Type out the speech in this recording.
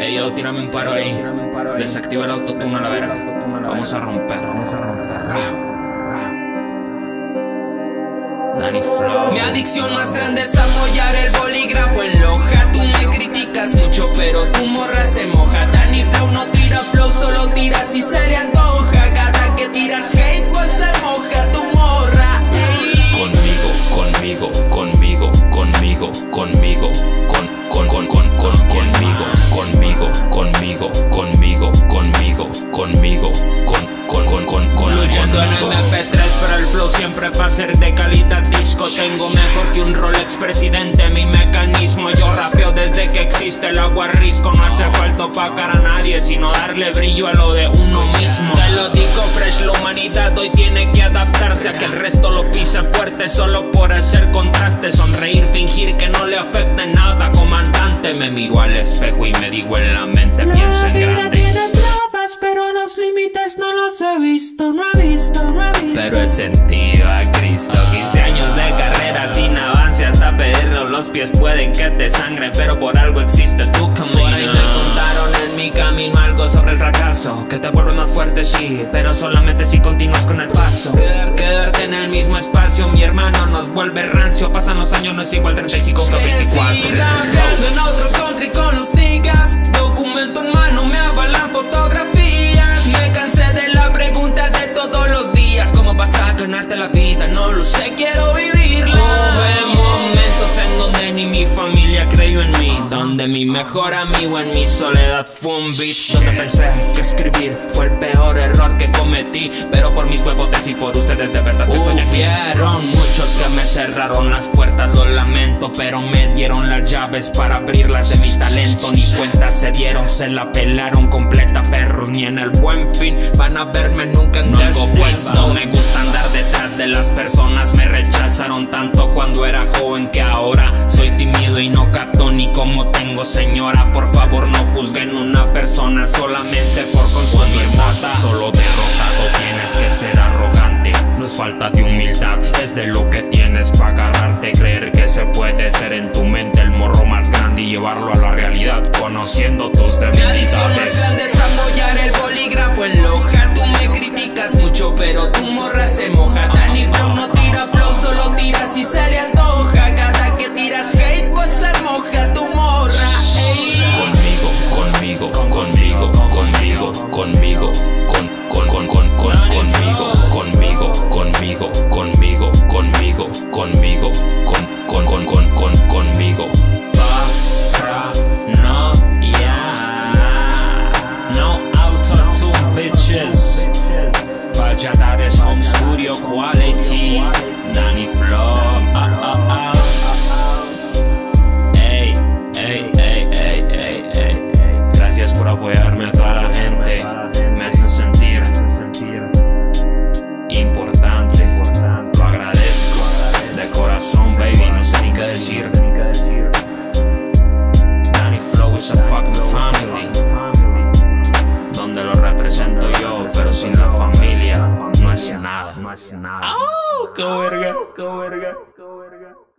Ey, yo, tírame un paro ahí. Desactiva el autotune a la verga. Vamos a romper. Danny Flow. Mi adicción más grande es apoyar el bolígrafo Tengo mejor que un Rolex presidente, mi mecanismo. Yo rapeo desde que existe el agua risco. No hace falta opacar a nadie, sino darle brillo a lo de uno mismo. Te lo digo fresh, la humanidad hoy tiene que adaptarse a que el resto lo pise fuerte solo por hacer contraste. Sonreír, fingir que no le afecta en nada, comandante. Me miro al espejo y me digo en la mente, piensa en grande. Pueden que te sangren Pero por algo existe tu camino. Por ahí me contaron en mi camino algo sobre el fracaso Que te vuelve más fuerte, sí Pero solamente si continúas con el paso. Quedar, quedarte en el mismo espacio Mi hermano nos vuelve rancio. Pasan los años, no es igual 35 que 24 en otro country con los niggas. Documento en mano, me avalan fotografías. Me cansé de la pregunta de todos los días ¿Cómo vas a ganarte la vida? No lo sé, quiero mejor amigo en mi soledad fue un beat Donde pensé que escribir fue el peor error que cometí Pero por mis huevotes y por ustedes de verdad que estoy aquí. Muchos que me cerraron las puertas, lo lamento Pero me dieron las llaves para abrirlas de mi talento. Ni cuenta se dieron, se la pelaron completa Perros ni en el buen fin. Van a verme nunca en No como tengo señora Por favor no juzguen una persona solamente por consumir hermosa Solo derrotado tienes que ser arrogante. No es falta de humildad, es de lo que tienes para agarrarte. Creer que se puede ser en tu mente el morro más grande Y llevarlo a la realidad conociendo tus debilidades. es apoyar el bolígrafo en loja conmigo, family Donde lo represento yo Pero sin la familia no es nada ¡Oh! ¡Qué verga! ¡Qué verga! ¡Qué verga!